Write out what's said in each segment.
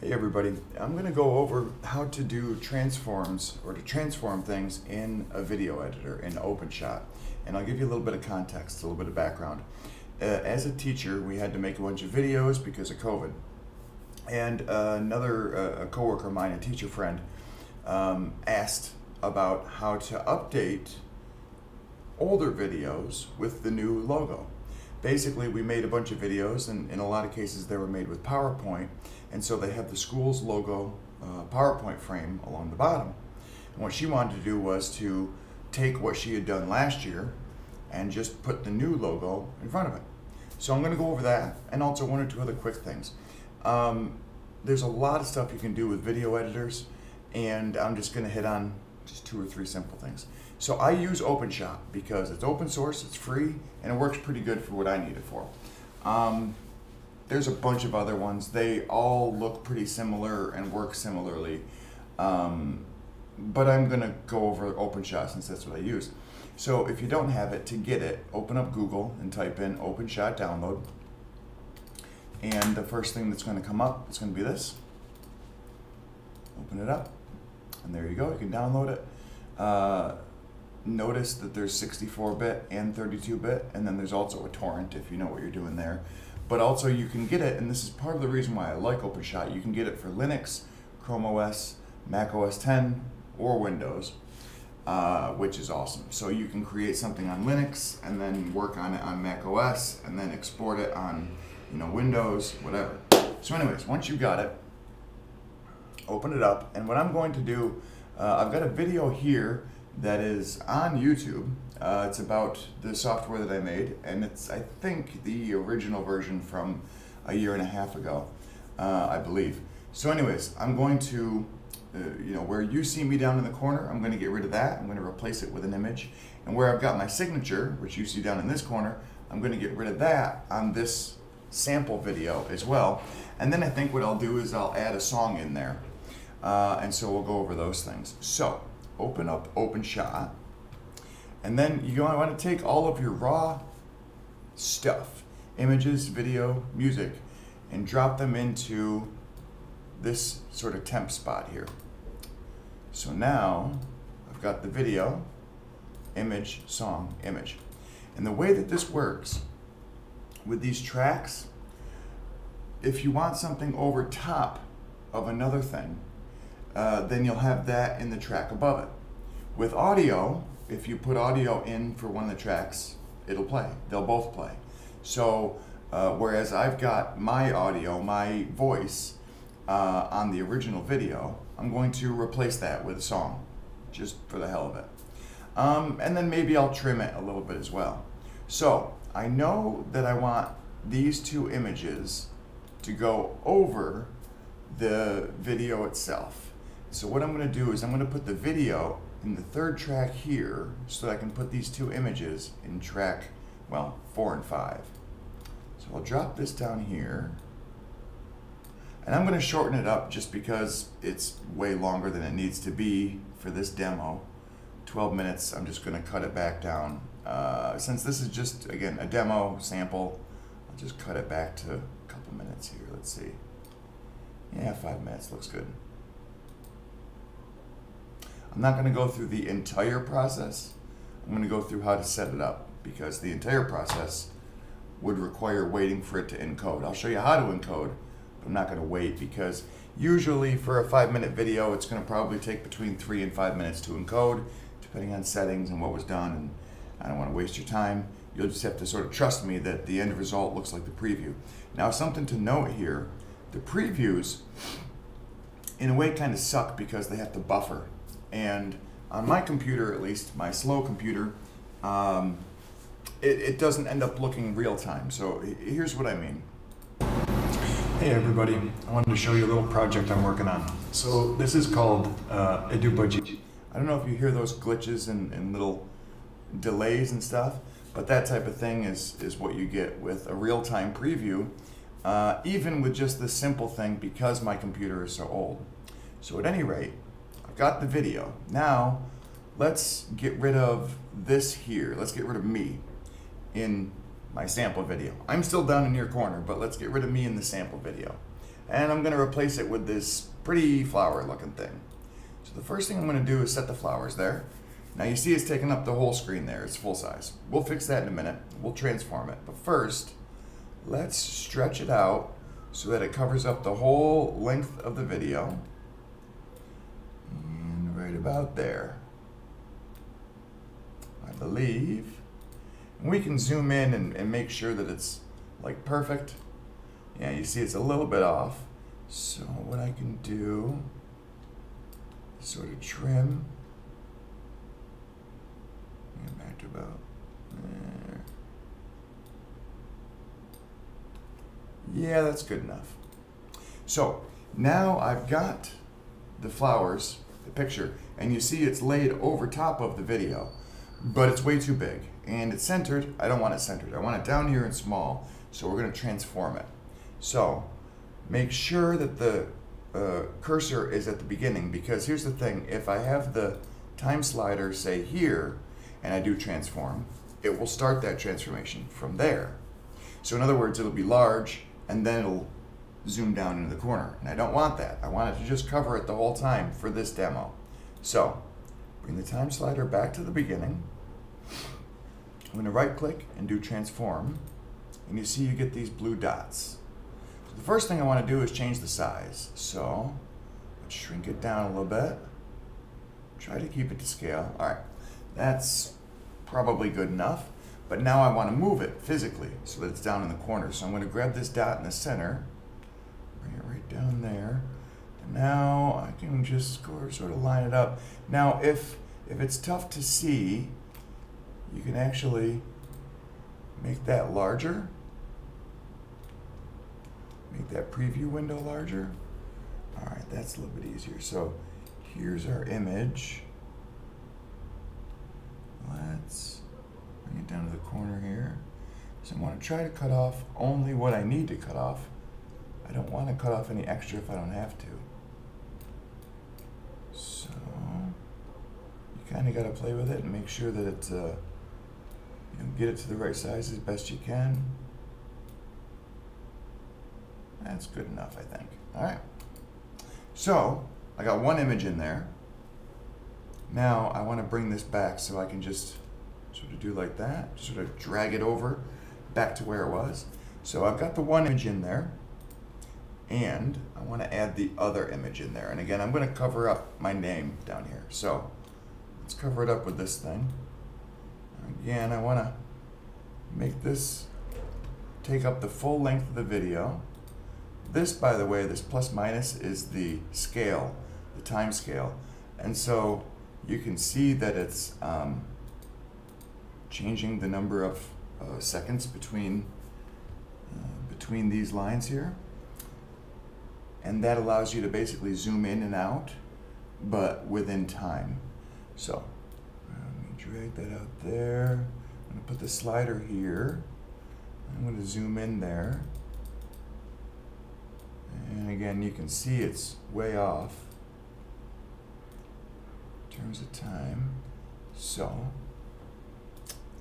Hey everybody, I'm going to go over how to do transforms or to transform things in a video editor in OpenShot. And I'll give you a little bit of context, a little bit of background. Uh, as a teacher, we had to make a bunch of videos because of COVID. And uh, another uh, coworker of mine, a teacher friend, um, asked about how to update older videos with the new logo basically we made a bunch of videos and in a lot of cases they were made with PowerPoint and so they had the school's logo uh, PowerPoint frame along the bottom. And what she wanted to do was to take what she had done last year and just put the new logo in front of it. So I'm going to go over that and also one or two other quick things. Um, there's a lot of stuff you can do with video editors and I'm just going to hit on just two or three simple things. So I use OpenShot because it's open source, it's free, and it works pretty good for what I need it for. Um, there's a bunch of other ones. They all look pretty similar and work similarly. Um, but I'm going to go over OpenShot since that's what I use. So if you don't have it, to get it, open up Google and type in OpenShot download. And the first thing that's going to come up is going to be this. Open it up. And there you go. You can download it. Uh, notice that there's 64-bit and 32-bit, and then there's also a torrent if you know what you're doing there. But also you can get it, and this is part of the reason why I like OpenShot, you can get it for Linux, Chrome OS, Mac OS 10, or Windows, uh, which is awesome. So you can create something on Linux and then work on it on Mac OS and then export it on you know Windows, whatever. So anyways, once you got it, open it up, and what I'm going to do, uh, I've got a video here that is on YouTube. Uh, it's about the software that I made, and it's, I think, the original version from a year and a half ago, uh, I believe. So anyways, I'm going to, uh, you know, where you see me down in the corner, I'm going to get rid of that. I'm going to replace it with an image. And where I've got my signature, which you see down in this corner, I'm going to get rid of that on this sample video as well. And then I think what I'll do is I'll add a song in there. Uh, and so we'll go over those things. So open up OpenShot, and then you want to take all of your raw stuff, images, video, music, and drop them into this sort of temp spot here. So now I've got the video, image, song, image. And the way that this works with these tracks, if you want something over top of another thing, uh, then you'll have that in the track above it. With audio, if you put audio in for one of the tracks, it'll play. They'll both play. So, uh, whereas I've got my audio, my voice uh, on the original video, I'm going to replace that with a song, just for the hell of it. Um, and then maybe I'll trim it a little bit as well. So, I know that I want these two images to go over the video itself. So what I'm going to do is I'm going to put the video in the third track here so that I can put these two images in track, well, four and five. So I'll drop this down here. And I'm going to shorten it up just because it's way longer than it needs to be for this demo. 12 minutes, I'm just going to cut it back down. Uh, since this is just, again, a demo sample, I'll just cut it back to a couple minutes here. Let's see. Yeah, five minutes looks good. I'm not going to go through the entire process. I'm going to go through how to set it up because the entire process would require waiting for it to encode. I'll show you how to encode, but I'm not going to wait because usually for a five minute video, it's going to probably take between three and five minutes to encode, depending on settings and what was done. And I don't want to waste your time. You'll just have to sort of trust me that the end result looks like the preview. Now, something to note here, the previews in a way kind of suck because they have to buffer and on my computer, at least, my slow computer, um, it, it doesn't end up looking real time. So here's what I mean. Hey everybody, I wanted to show you a little project I'm working on. So this is called uh, EduBudgie. I don't know if you hear those glitches and, and little delays and stuff, but that type of thing is, is what you get with a real-time preview, uh, even with just this simple thing because my computer is so old. So at any rate, got the video. Now, let's get rid of this here. Let's get rid of me in my sample video. I'm still down in your corner, but let's get rid of me in the sample video. and I'm gonna replace it with this pretty flower looking thing. So the first thing I'm gonna do is set the flowers there. Now you see it's taking up the whole screen there, it's full size. We'll fix that in a minute, we'll transform it. But first, let's stretch it out so that it covers up the whole length of the video. Right about there, I believe. And we can zoom in and, and make sure that it's like perfect. Yeah, you see it's a little bit off. So what I can do, sort of trim, get back to about there. Yeah, that's good enough. So now I've got the flowers, the picture, and you see it's laid over top of the video, but it's way too big. And it's centered, I don't want it centered. I want it down here and small, so we're gonna transform it. So make sure that the uh, cursor is at the beginning because here's the thing, if I have the time slider say here, and I do transform, it will start that transformation from there. So in other words, it'll be large, and then it'll zoom down into the corner. And I don't want that. I want it to just cover it the whole time for this demo. So bring the time slider back to the beginning. I'm going to right click and do transform. And you see you get these blue dots. The first thing I want to do is change the size. So let's shrink it down a little bit. Try to keep it to scale. All right, that's probably good enough. But now I want to move it physically so that it's down in the corner. So I'm going to grab this dot in the center, down there. And now I can just sort of line it up. Now if, if it's tough to see, you can actually make that larger. Make that preview window larger. All right, that's a little bit easier. So here's our image. Let's bring it down to the corner here. So I want to try to cut off only what I need to cut off. I don't want to cut off any extra if I don't have to. So you kind of got to play with it and make sure that it's, uh, you know, get it to the right size as best you can. That's good enough, I think. All right. So I got one image in there. Now I want to bring this back so I can just sort of do like that, sort of drag it over back to where it was. So I've got the one image in there and I want to add the other image in there. And again, I'm going to cover up my name down here. So let's cover it up with this thing. Again, I want to make this take up the full length of the video. This, by the way, this plus minus is the scale, the time scale. And so you can see that it's um, changing the number of uh, seconds between uh, between these lines here and that allows you to basically zoom in and out but within time. So let me drag that out there. I'm to put the slider here. I'm to zoom in there. And again you can see it's way off. In terms of time. So,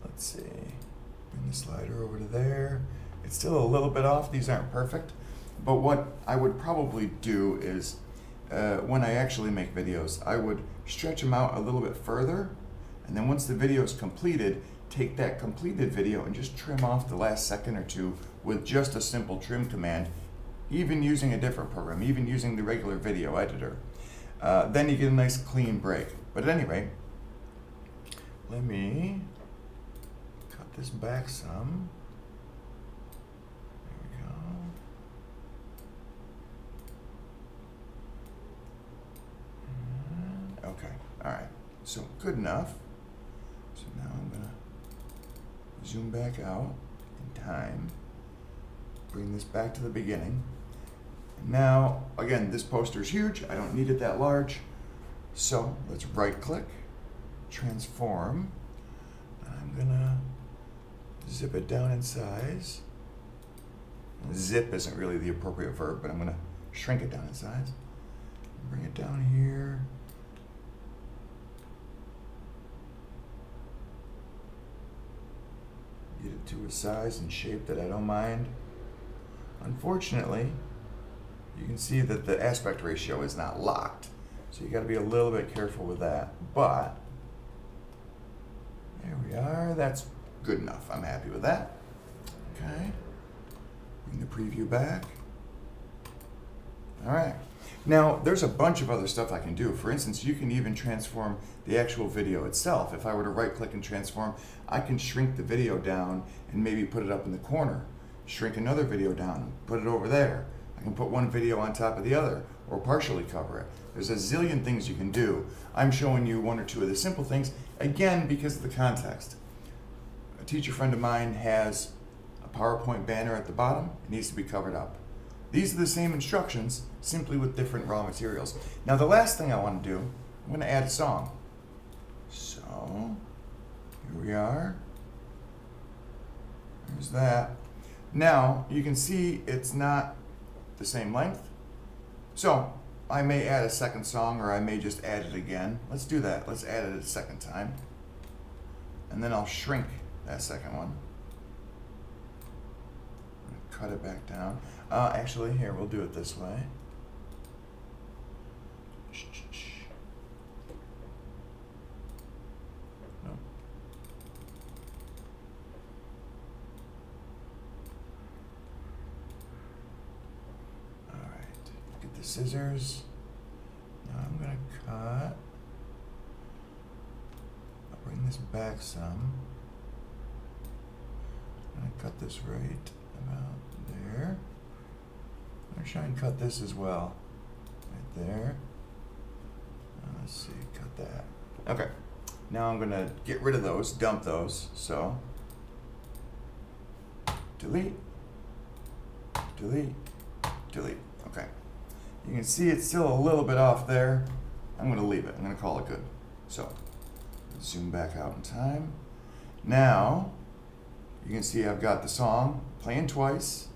let's see, bring the slider over to there. It's still a little bit off, these aren't perfect, but what I would probably do is, uh, when I actually make videos, I would stretch them out a little bit further, and then once the video is completed, take that completed video and just trim off the last second or two with just a simple trim command, even using a different program, even using the regular video editor. Uh, then you get a nice clean break. But at any rate, let me cut this back some. There we go. okay, all right. So good enough. So now I'm gonna zoom back out in time. Bring this back to the beginning. Now, again, this poster is huge. I don't need it that large. So let's right click, transform. I'm gonna zip it down in size. Zip isn't really the appropriate verb, but I'm gonna shrink it down in size. Bring it down here. To a size and shape that I don't mind. Unfortunately, you can see that the aspect ratio is not locked. So you got to be a little bit careful with that. But there we are. That's good enough. I'm happy with that. Okay. Bring the preview back. All right. Now, there's a bunch of other stuff I can do. For instance, you can even transform the actual video itself. If I were to right click and transform, I can shrink the video down and maybe put it up in the corner. Shrink another video down, put it over there. I can put one video on top of the other or partially cover it. There's a zillion things you can do. I'm showing you one or two of the simple things, again, because of the context. A teacher friend of mine has a PowerPoint banner at the bottom. It needs to be covered up. These are the same instructions, simply with different raw materials. Now the last thing I want to do, I'm going to add a song. So, here we are. There's that. Now, you can see it's not the same length. So, I may add a second song or I may just add it again. Let's do that. Let's add it a second time. And then I'll shrink that second one. Cut it back down. Uh, actually, here, we'll do it this way. All right, get the scissors. Now I'm gonna cut. I'll bring this back some. I'm gonna cut this right about there. I'm gonna try and cut this as well. Right there. Uh, let's see, cut that. Okay. Now I'm gonna get rid of those, dump those. So, delete, delete, delete. Okay. You can see it's still a little bit off there. I'm gonna leave it. I'm gonna call it good. So, zoom back out in time. Now, you can see I've got the song playing twice.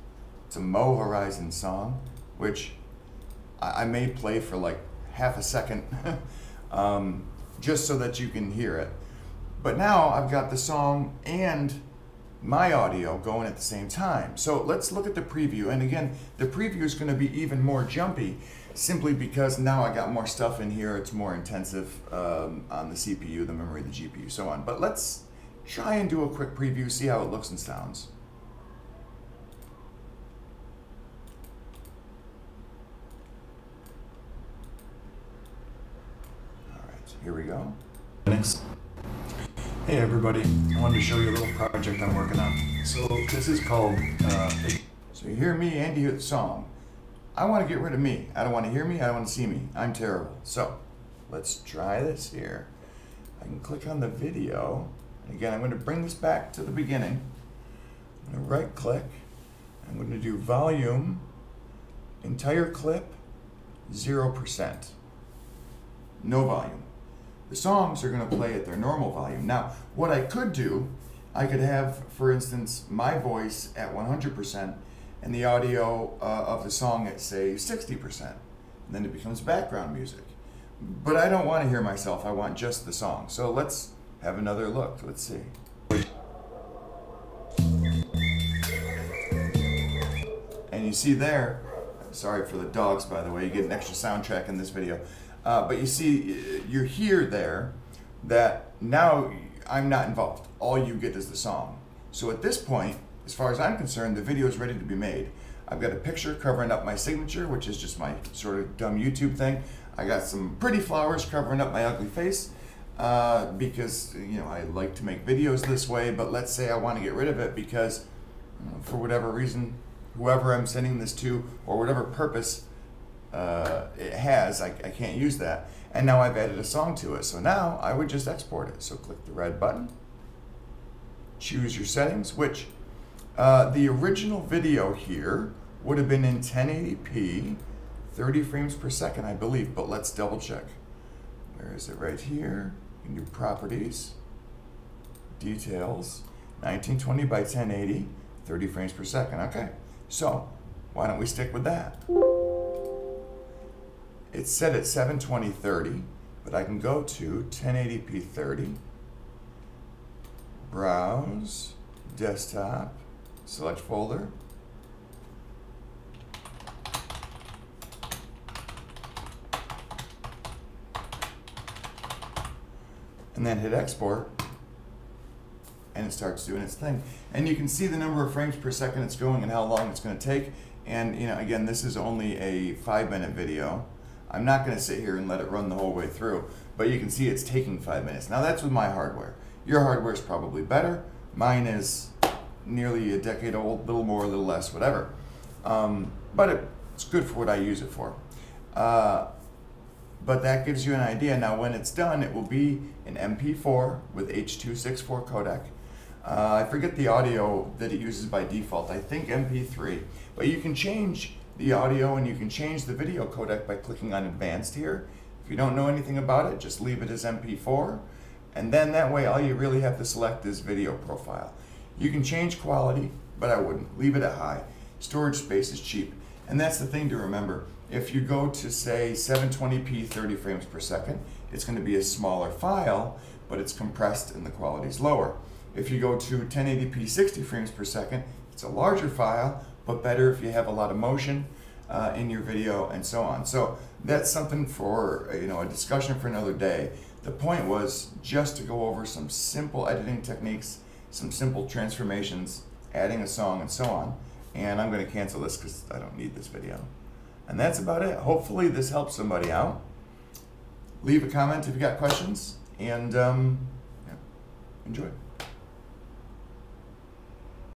It's a Mo Horizon song, which I, I may play for like half a second, um, just so that you can hear it. But now I've got the song and my audio going at the same time. So let's look at the preview. And again, the preview is going to be even more jumpy simply because now I got more stuff in here. It's more intensive um, on the CPU, the memory, the GPU, so on. But let's try and do a quick preview, see how it looks and sounds. All right, here we go. Next. Hey everybody, I wanted to show you a little project I'm working on. So this is called, uh, So you hear me and you hear the song. I want to get rid of me. I don't want to hear me. I don't want to see me. I'm terrible. So let's try this here. I can click on the video. And again, I'm going to bring this back to the beginning. I'm going to right click. I'm going to do volume, entire clip, 0%. No volume. The songs are going to play at their normal volume. Now, what I could do, I could have, for instance, my voice at 100% and the audio uh, of the song at, say, 60%. And then it becomes background music. But I don't want to hear myself, I want just the song. So let's have another look. Let's see. And you see there, sorry for the dogs, by the way, you get an extra soundtrack in this video. Uh, but you see, you hear there that now I'm not involved. All you get is the song. So at this point, as far as I'm concerned, the video is ready to be made. I've got a picture covering up my signature, which is just my sort of dumb YouTube thing. I got some pretty flowers covering up my ugly face uh, because you know I like to make videos this way. But let's say I want to get rid of it because, you know, for whatever reason, whoever I'm sending this to or whatever purpose uh, it has, I, I can't use that. And now I've added a song to it. So now I would just export it. So click the red button, choose your settings, which uh, the original video here would have been in 1080p, 30 frames per second, I believe, but let's double check. Where is it? Right here. You can do properties, details, 1920 by 1080, 30 frames per second. Okay, so why don't we stick with that? It's set at 720-30, but I can go to 1080p 30, browse, desktop, select folder, and then hit export and it starts doing its thing. And you can see the number of frames per second it's going and how long it's going to take. And you know, again, this is only a five minute video. I'm not going to sit here and let it run the whole way through, but you can see it's taking five minutes. Now that's with my hardware. Your hardware is probably better. Mine is nearly a decade old, a little more, a little less, whatever. Um, but it, it's good for what I use it for. Uh, but that gives you an idea. Now, when it's done, it will be an MP4 with H.264 codec. Uh, I forget the audio that it uses by default. I think MP3. But you can change the audio and you can change the video codec by clicking on Advanced here. If you don't know anything about it, just leave it as MP4. And then that way, all you really have to select is video profile. You can change quality, but I wouldn't. Leave it at high. Storage space is cheap. And that's the thing to remember. If you go to say 720p 30 frames per second, it's going to be a smaller file, but it's compressed and the quality is lower. If you go to 1080p 60 frames per second, it's a larger file, but better if you have a lot of motion uh, in your video and so on. So that's something for you know a discussion for another day. The point was just to go over some simple editing techniques, some simple transformations, adding a song and so on. And I'm going to cancel this because I don't need this video. And that's about it. Hopefully this helps somebody out. Leave a comment if you got questions and um, yeah, enjoy.